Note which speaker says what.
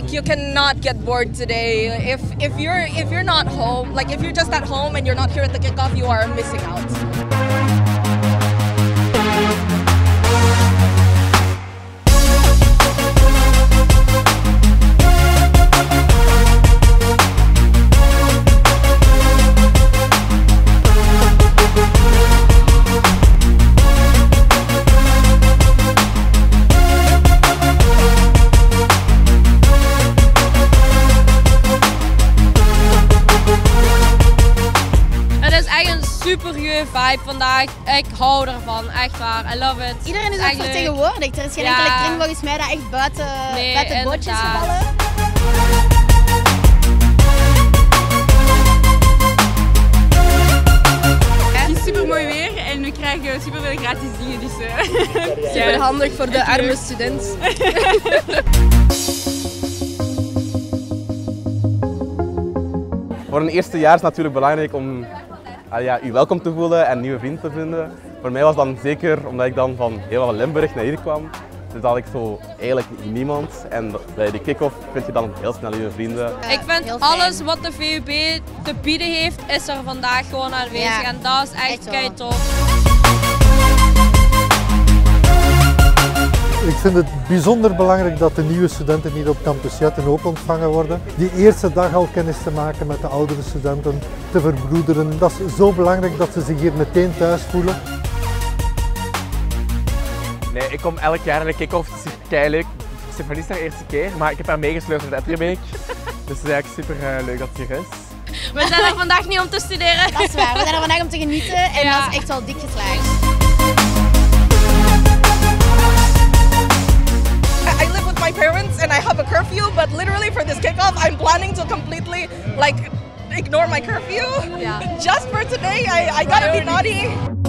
Speaker 1: Like you cannot get bored today. If if you're if you're not home, like if you're just at home and you're not here at the kickoff, you are missing out.
Speaker 2: Het is echt een super goede vibe vandaag. Ik hou ervan, echt waar. I love it.
Speaker 3: Iedereen is ook
Speaker 2: Echt
Speaker 3: vertegenwoordigd. Er is geen
Speaker 2: Ja.
Speaker 3: enkele kring volgens mij dat echt buiten,
Speaker 2: Nee,
Speaker 3: buiten
Speaker 2: inderdaad.
Speaker 3: gevallen.
Speaker 4: Het is super mooi weer en we krijgen super veel gratis dingen. Dus, eh,
Speaker 1: Super handig voor de arme student.
Speaker 5: Voor een eerste jaar is het natuurlijk belangrijk om ah ja, u welkom te voelen en nieuwe vrienden te vinden. Voor mij was dan zeker omdat ik dan van heel Limburg naar hier kwam. Dus had ik zo eigenlijk niemand. En bij de kick-off vind je dan heel snel nieuwe vrienden.
Speaker 2: Ik vind alles wat de VUB te bieden heeft, is er vandaag gewoon aanwezig.
Speaker 3: Ja,
Speaker 2: En dat is echt
Speaker 3: echt
Speaker 2: kei tof.
Speaker 6: Vind het bijzonder belangrijk dat de nieuwe studenten hier op Campus Jetten ook ontvangen worden. Die eerste dag al kennis te maken met de oudere studenten, te verbroederen. Dat is zo belangrijk dat ze zich hier meteen thuis voelen.
Speaker 7: Nee, ik kom elk jaar naar de kick-off. Het is kei leuk. Stefanie is de eerste keer, maar ik heb haar meegesleurd naar de Etterbeek. Dus het is eigenlijk super eh, leuk dat ze hier is.
Speaker 2: We zijn er vandaag niet om te studeren.
Speaker 3: Dat is waar. We zijn er vandaag om te genieten en
Speaker 2: Ja.
Speaker 3: dat is echt wel dik geslaagd.
Speaker 1: Curfew, but literally for this kickoff, I'm planning to completely like ignore my curfew.
Speaker 2: Ja.
Speaker 1: Just for today, I, I gotta be naughty.